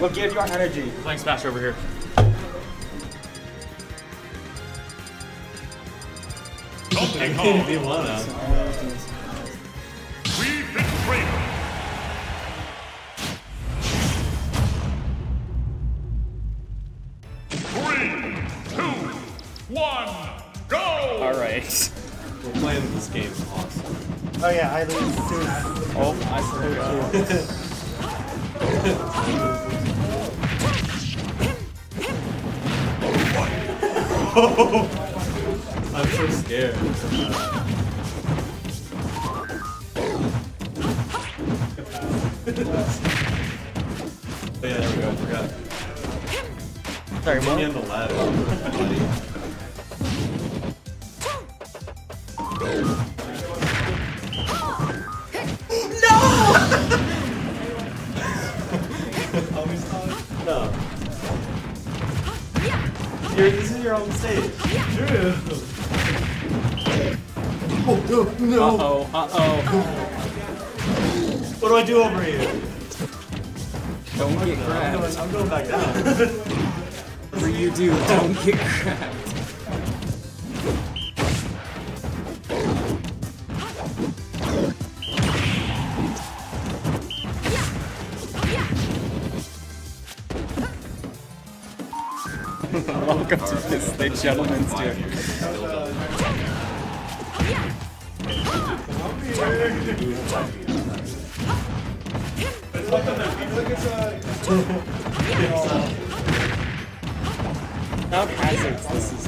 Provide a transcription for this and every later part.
We'll give your energy. Playing Smash over here. Donkey Kong. Be one up. We've been trained. Three, two, one, go! Alright. We're playing this game. Awesome. Oh yeah, I lose soon. Oh, I forgot. I'm so scared. oh yeah, there we go. I forgot. Sorry, Money Mo. on the ladder. buddy. No. You're, this is your own stage. True. Oh no, no. Uh-oh, uh-oh. What do I do over here? Don't get I'm going, I'm going back down. Whatever you do, don't get grabbed. Welcome to this, the gentleman's hazards, this is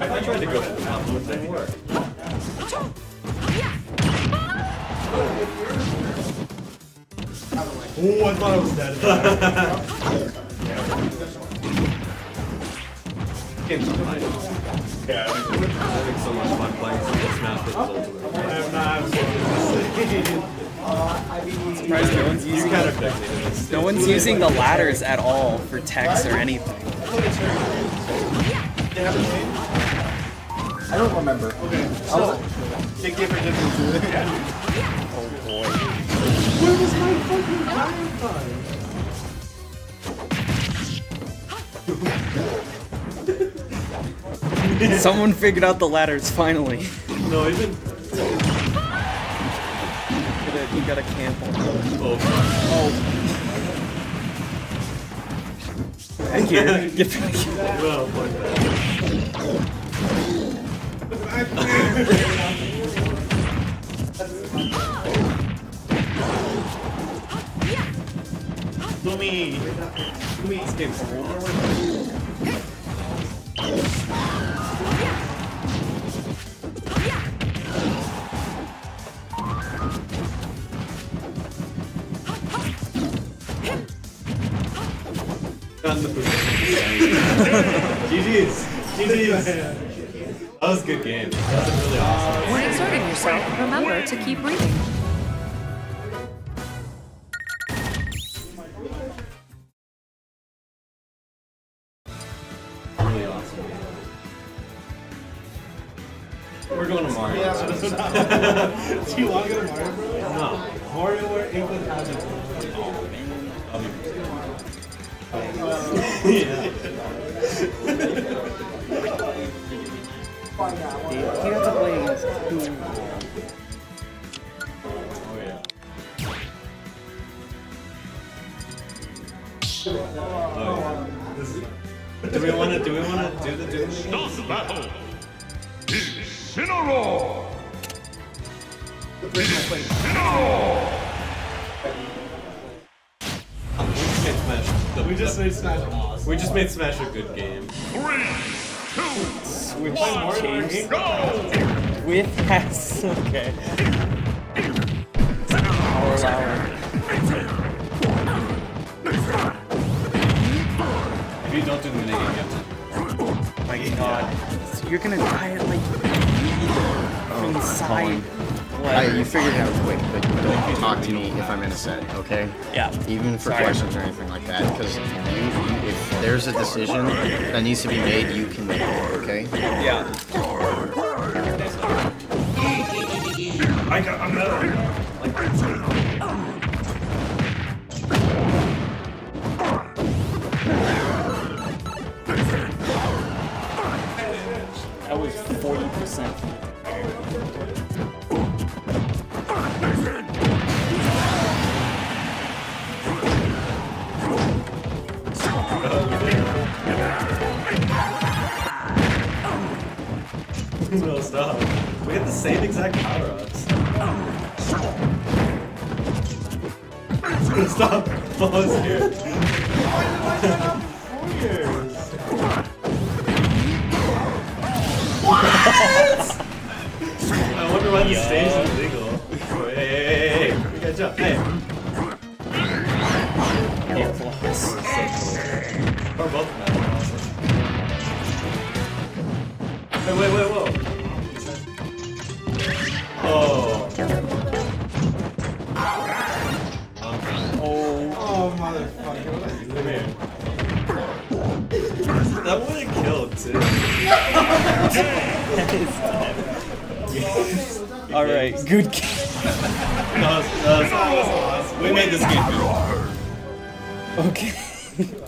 I tried to go for the combo, it didn't work. Oh, I thought I was dead. Game's so nice. yeah, I'm having so much fun playing Super Smash Bros. Ultimate. I'm not. surprised no one's You using kind of picked me to this. no one's using the ladders at all for text or anything. I don't remember. Okay, so big different differences. Oh boy. Where was my fucking time? Someone figured out the ladders finally. No, even. You gotta, you gotta camp on. Oh, Back here. Get back here. well, fuck that. In the position. GG's. GG's. That was a good game. That was really awesome. When exerting yourself, remember to keep breathing. We're going to Mario. Yeah, so that's what Do you want to go to Mario Bros? No. Mario or England has it. I'll be You have to play against two. Oh yeah. Oh yeah. Do we want to? Do we want to do the Doom? Start the battle. Incineroar. Incineroar. We just made Smash. the- We just made Smash. We just made Smash a good game. Three, two, Switch one, changed. go! With has. Okay. Power hour. If you don't do the mini you have to. Oh my god. So you're gonna die at like from the side. I, you figured it out quick, but don't talk to me if I'm in a set, okay? Yeah. Even for Sorry. questions or anything like that, because you, you, if there's a decision that needs to be made, you can make it, okay? Yeah. I got a medal. Like no, stop. We get the same exact power ups. stop. Pause here. I wonder why the stage is illegal. Hey, hey, hey. We gotta jump. Hey. Yeah, floss. Or both of them. Motherfucker. That would have killed too. Alright, good game. That was, that was awesome. We made this game good. Okay.